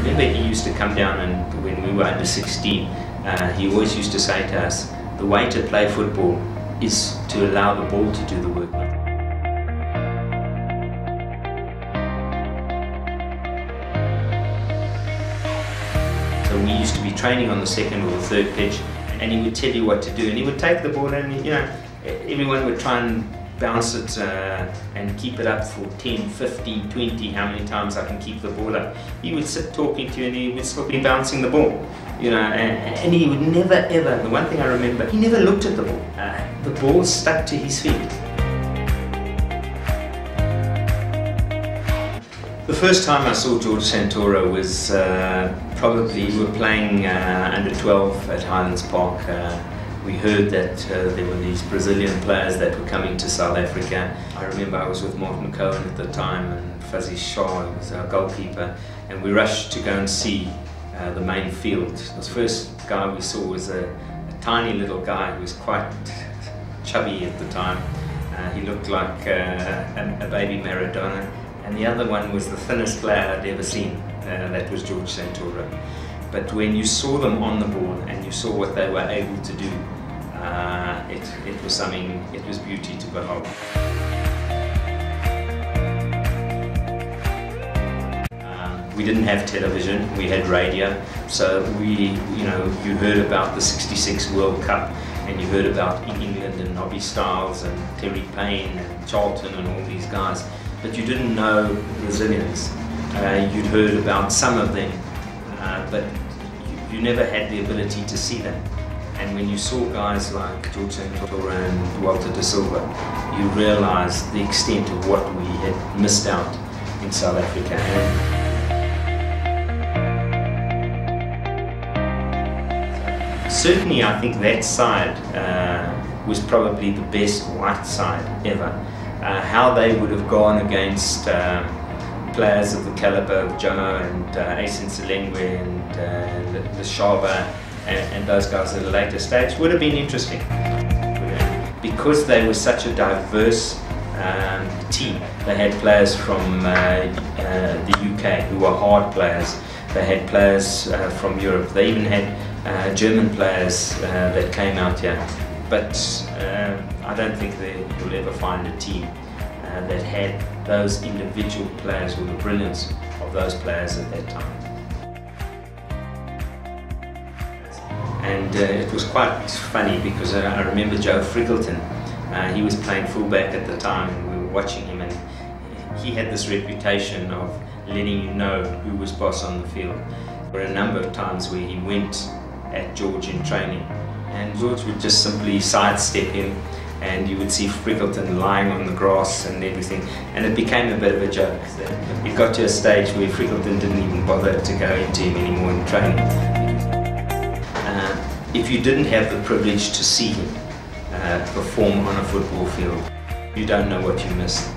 remember he used to come down and when we were under 16, uh, he always used to say to us, the way to play football is to allow the ball to do the work. So we used to be training on the second or the third pitch and he would tell you what to do and he would take the ball and you know everyone would try and bounce it uh, and keep it up for 10, 15, 20, how many times I can keep the ball up. He would sit talking to you and he would still be bouncing the ball. You know, and, and he would never ever, the one thing I remember, he never looked at the ball. Uh, the ball stuck to his feet. The first time I saw George Santoro was uh, probably we were playing uh, under 12 at Highlands Park. Uh, we heard that uh, there were these Brazilian players that were coming to South Africa. I remember I was with Martin Cohen at the time and Fuzzy Shaw was our goalkeeper and we rushed to go and see uh, the main field. The first guy we saw was a, a tiny little guy who was quite chubby at the time. Uh, he looked like uh, a, a, baby Maradona and the other one was the thinnest player I'd ever seen. Uh, that was George Santoro. But when you saw them on the ball and you saw what they were able to do, uh, it, it was something, it was beauty to behold. Um, we didn't have television, we had radio, so we, you know, you heard about the 66 World Cup and you heard about England and Nobby Stiles and Terry Paine and Charlton and all these guys, but you didn't know Brazilians. Uh, you'd heard about some of them, uh, but you, you, never had the ability to see them. And when you saw guys like George Santoro and Walter da Silva, you realized the extent of what we had missed out in South Africa. And certainly, I think that side uh, was probably the best white side ever. Uh, how they would have gone against um, players of the caliber of Jomo and uh, Ace Ntsoelengoe and uh, the, the Shaba and, and, those guys at a later stage would have been interesting. Because they were such a diverse um, team, they had players from uh, uh the UK who were hard players, they had players uh, from Europe, they even had uh, German players that came out here. But I don't think that you'll ever find a team uh, that had those individual players or the brilliance of those players at that time. And uh, it was quite funny because uh, I remember Joe Frickleton, uh, he was playing fullback at the time and we were watching him and he had this reputation of letting you know who was boss on the field. There were a number of times where he went at George in training and George would just simply sidestep him and you would see Frickleton lying on the grass and everything and it became a bit of a joke. It got to a stage where Frickleton didn't even bother to go into him anymore in training. Uh, if you didn't have the privilege to see him uh, perform on a football field, you don't know what you missed.